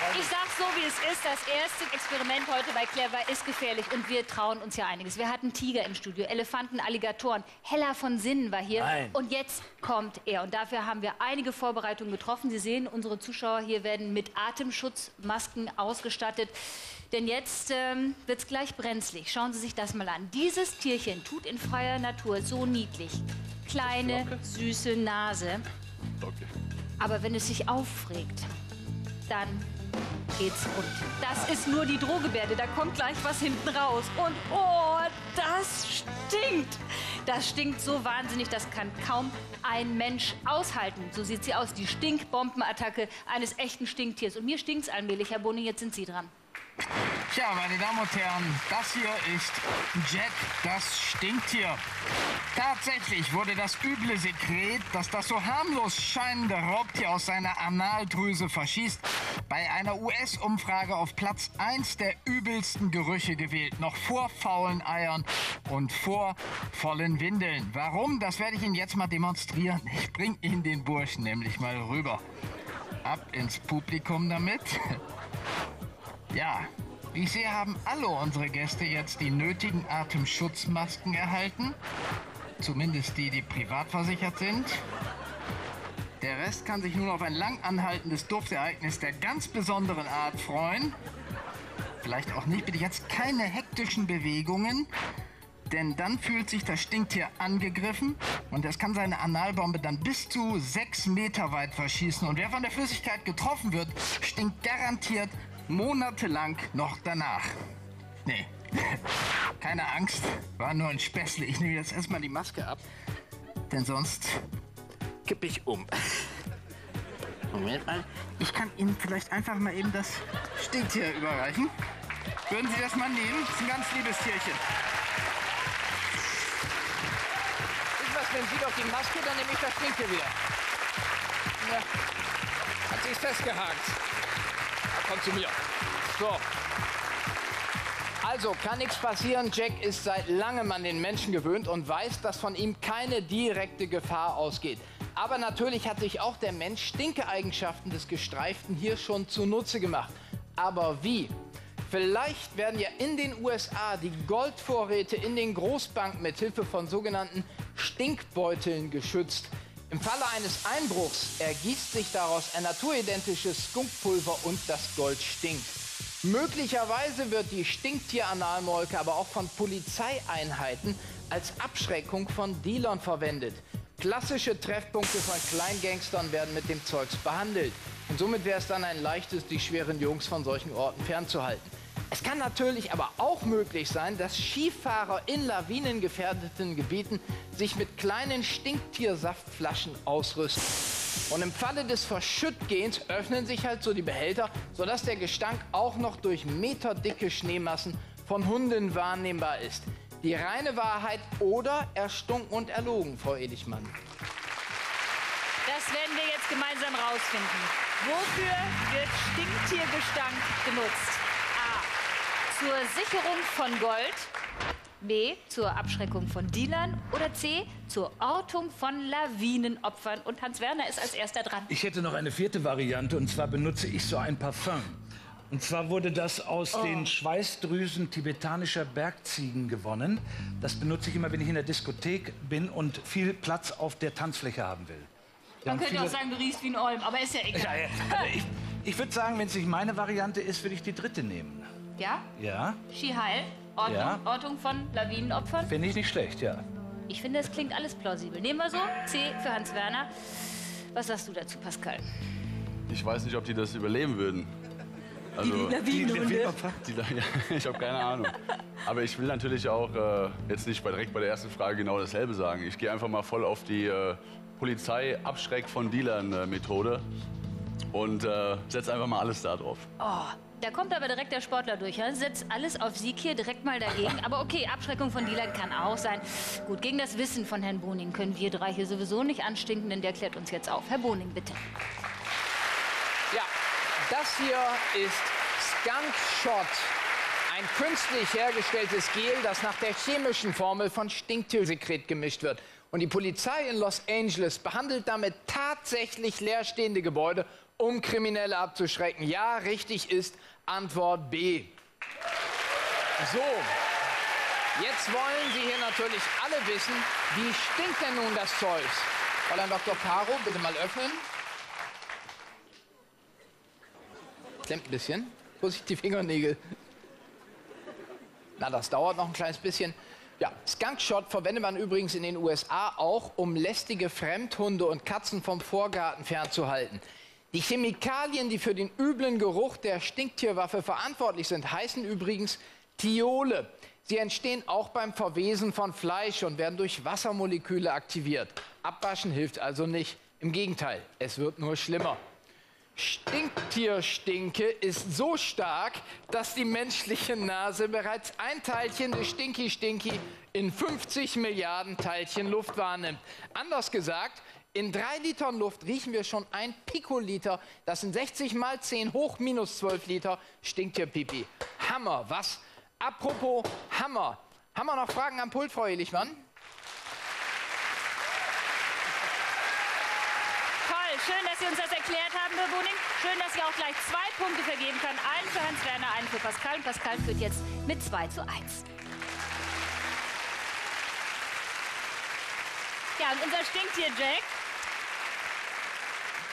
Ich sag's so, wie es ist. Das erste Experiment heute bei Clever ist gefährlich und wir trauen uns ja einiges. Wir hatten Tiger im Studio, Elefanten, Alligatoren. Hella von Sinnen war hier. Nein. Und jetzt kommt er. Und dafür haben wir einige Vorbereitungen getroffen. Sie sehen, unsere Zuschauer hier werden mit Atemschutzmasken ausgestattet. Denn jetzt ähm, wird's gleich brenzlig. Schauen Sie sich das mal an. Dieses Tierchen tut in freier Natur so niedlich. Kleine, süße Nase. Okay. Aber wenn es sich aufregt, dann geht's rund. Das ist nur die Drohgebärde, da kommt gleich was hinten raus. Und oh, das stinkt. Das stinkt so wahnsinnig, das kann kaum ein Mensch aushalten. So sieht sie aus, die Stinkbombenattacke eines echten Stinktiers. Und mir stinkt's allmählich, Herr Boning, jetzt sind Sie dran. Tja, meine Damen und Herren, das hier ist Jack, das Stinktier. Tatsächlich wurde das üble Sekret, das das so harmlos scheinende Raubtier aus seiner Analdrüse verschießt, bei einer US-Umfrage auf Platz 1 der übelsten Gerüche gewählt. Noch vor faulen Eiern und vor vollen Windeln. Warum? Das werde ich Ihnen jetzt mal demonstrieren. Ich bringe Ihnen den Burschen nämlich mal rüber. Ab ins Publikum damit. Ja, wie ich sehe, haben alle unsere Gäste jetzt die nötigen Atemschutzmasken erhalten. Zumindest die, die privat versichert sind. Der Rest kann sich nun auf ein lang anhaltendes Duftereignis der ganz besonderen Art freuen. Vielleicht auch nicht, bitte jetzt keine hektischen Bewegungen. Denn dann fühlt sich das Stinktier angegriffen und es kann seine Analbombe dann bis zu sechs Meter weit verschießen. Und wer von der Flüssigkeit getroffen wird, stinkt garantiert monatelang noch danach. Nee, keine Angst, war nur ein Späßle. Ich nehme jetzt erstmal die Maske ab, denn sonst kippe ich um. Moment mal, ich kann Ihnen vielleicht einfach mal eben das Stinktier überreichen. Würden Sie das mal nehmen? Das ist ein ganz liebes Tierchen. Ist was, wenn Sie doch die Maske, dann nehme ich das Stinktier wieder. Ja. Hat sich festgehakt. Ja, komm zu mir. So. Also, kann nichts passieren. Jack ist seit langem an den Menschen gewöhnt und weiß, dass von ihm keine direkte Gefahr ausgeht. Aber natürlich hat sich auch der Mensch Stinkeeigenschaften des Gestreiften hier schon zunutze gemacht. Aber wie? Vielleicht werden ja in den USA die Goldvorräte in den Großbanken mit Hilfe von sogenannten Stinkbeuteln geschützt. Im Falle eines Einbruchs ergießt sich daraus ein naturidentisches Skunkpulver und das Gold stinkt. Möglicherweise wird die Stinktieranalmolke aber auch von Polizeieinheiten als Abschreckung von Dealern verwendet. Klassische Treffpunkte von Kleingangstern werden mit dem Zeugs behandelt. Und somit wäre es dann ein leichtes, die schweren Jungs von solchen Orten fernzuhalten. Es kann natürlich aber auch möglich sein, dass Skifahrer in lawinengefährdeten Gebieten sich mit kleinen Stinktiersaftflaschen ausrüsten. Und im Falle des Verschüttgehens öffnen sich halt so die Behälter, sodass der Gestank auch noch durch meterdicke Schneemassen von Hunden wahrnehmbar ist. Die reine Wahrheit oder erstunken und erlogen, Frau Edichmann. Das werden wir jetzt gemeinsam rausfinden. Wofür wird Stinktiergestank genutzt? Zur Sicherung von Gold. B. Zur Abschreckung von Dealern. Oder C. Zur Ortung von Lawinenopfern. Und Hans Werner ist als erster dran. Ich hätte noch eine vierte Variante und zwar benutze ich so ein Parfum. Und zwar wurde das aus Oh. den Schweißdrüsen tibetanischer Bergziegen gewonnen. Das benutze ich immer, wenn ich in der Diskothek bin und viel Platz auf der Tanzfläche haben will. Man könnte auch viele- sagen, du riechst wie ein Olm, aber ist ja egal. Ja, ja. Also ich, ich würde sagen, wenn es nicht meine Variante ist, würde ich die dritte nehmen. Ja? Ja, Skiheil, Ortung, Ja. Ortung von Lawinenopfern. finde ich nicht schlecht, ja. Ich finde, es klingt alles plausibel. Nehmen wir so. C für Hans Werner. Was sagst du dazu, Pascal? Ich weiß nicht, ob die das überleben würden. Also, Lawinenhunde. die, ja, ich habe keine Ahnung. Aber ich will natürlich auch äh, jetzt nicht bei, direkt bei der ersten Frage genau dasselbe sagen. Ich gehe einfach mal voll auf die äh, Polizei-Abschreck von Dealern-Methode und äh, setze einfach mal alles da drauf. Oh, da kommt aber direkt der Sportler durch. Ja? Setzt alles auf Sieg hier direkt mal dagegen. Aber okay, Abschreckung von Dealern kann auch sein. Gut, gegen das Wissen von Herrn Boning können wir drei hier sowieso nicht anstinken, denn der klärt uns jetzt auf. Herr Boning, bitte. Ja, das hier ist Skunk Shot. Ein künstlich hergestelltes Gel, das nach der chemischen Formel von Stinktiersekret gemischt wird. Und die Polizei in Los Angeles behandelt damit tatsächlich leerstehende Gebäude um Kriminelle abzuschrecken? Ja, richtig ist Antwort B. So, jetzt wollen Sie hier natürlich alle wissen, wie stinkt denn nun das Zeugs? Fräulein Dr. Caro, bitte mal öffnen. Klemmt ein bisschen. Vorsicht, die Fingernägel. Na, das dauert noch ein kleines bisschen. Ja, Skunkshot verwendet man übrigens in den USA auch, um lästige Fremdhunde und Katzen vom Vorgarten fernzuhalten. Die Chemikalien, die für den üblen Geruch der Stinktierwaffe verantwortlich sind, heißen übrigens Thiole. Sie entstehen auch beim Verwesen von Fleisch und werden durch Wassermoleküle aktiviert. Abwaschen hilft also nicht. Im Gegenteil, es wird nur schlimmer. Stinktierstinke ist so stark, dass die menschliche Nase bereits ein Teilchen des Stinky Stinky in 50 Milliarden Teilchen Luft wahrnimmt. Anders gesagt, in drei Litern Luft riechen wir schon ein Pikoliter. Das sind 60 mal 10 hoch minus 12 Liter Stinktierpipi. Hammer, was? Apropos Hammer. Haben wir noch Fragen am Pult, Frau Elichmann? Schön, dass Sie uns das erklärt haben, Herr Boning. Schön, dass Sie auch gleich zwei Punkte vergeben können. Einen für Hans Werner, einen für Pascal. Und Pascal führt jetzt mit 2 zu 1. Ja, und unser Stinktier Jack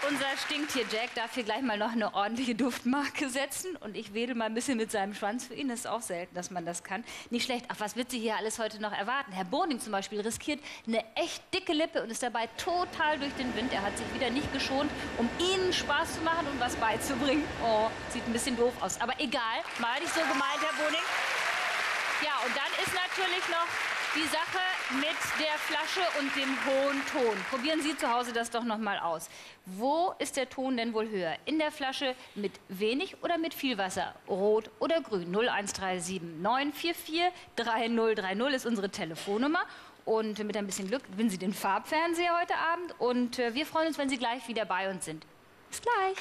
unser Stinktier Jack darf hier gleich mal noch eine ordentliche Duftmarke setzen. Und ich wedel mal ein bisschen mit seinem Schwanz. Für ihn ist es auch selten, dass man das kann. Nicht schlecht. Ach, was wird sie hier alles heute noch erwarten? Herr Boning zum Beispiel riskiert eine echt dicke Lippe und ist dabei total durch den Wind. Er hat sich wieder nicht geschont, um Ihnen Spaß zu machen und was beizubringen. Oh, sieht ein bisschen doof aus. Aber egal, mal nicht so gemeint, Herr Boning. Ja, und dann ist natürlich noch die Sache mit der Flasche und dem hohen Ton. Probieren Sie zu Hause das doch noch mal aus. Wo ist der Ton denn wohl höher? In der Flasche mit wenig oder mit viel Wasser? Rot oder grün? 0137 944 3030 ist unsere Telefonnummer. Und mit ein bisschen Glück gewinnen Sie den Farbfernseher heute Abend. Und äh, wir freuen uns, wenn Sie gleich wieder bei uns sind. Bis gleich.